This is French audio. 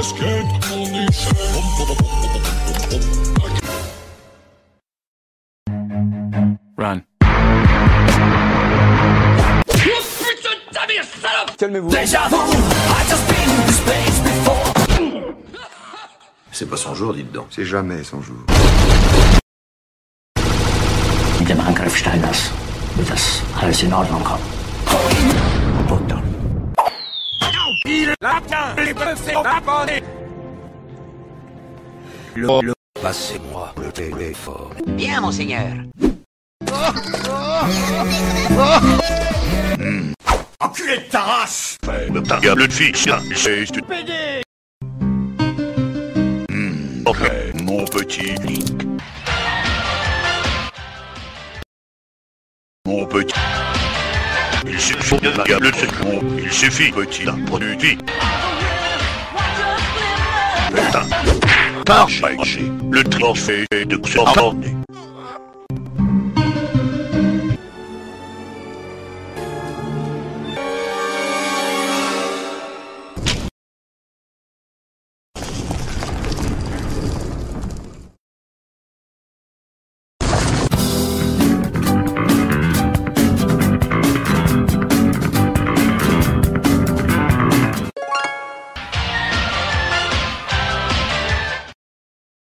casquette, mon échelle. Run. Calmez-vous. C'est pas son jour, dites donc. C'est jamais son jour. mit dem Angriff Steiners wird das alles in Ordnung kommen. Le, le, passez-moi le téléphone. Bien, monseigneur. Enculé de ta race Le diable de fils, là, c'est... Hmm, ok, mon petit Link. Mon petit... Il suffit de la diable de second. Il suffit, petit, d'un produit. Putain Par le trophée de Xorborné.